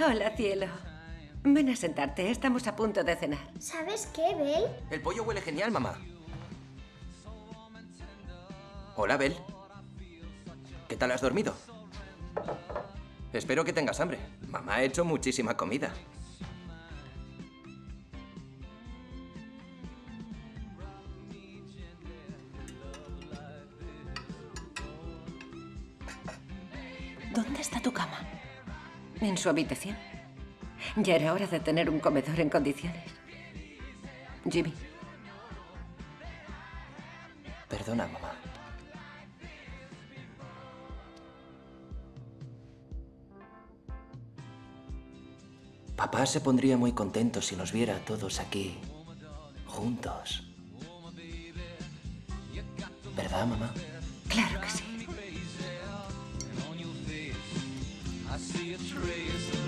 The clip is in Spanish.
Hola, cielo. Ven a sentarte, estamos a punto de cenar. ¿Sabes qué, Bel? El pollo huele genial, mamá. Hola, Bel. ¿Qué tal has dormido? Espero que tengas hambre. Mamá ha hecho muchísima comida. ¿Dónde está tu cama? En su habitación. Ya era hora de tener un comedor en condiciones. Jimmy, Perdona, mamá. Papá se pondría muy contento si nos viera a todos aquí, juntos. ¿Verdad, mamá? claro que sí. See a trace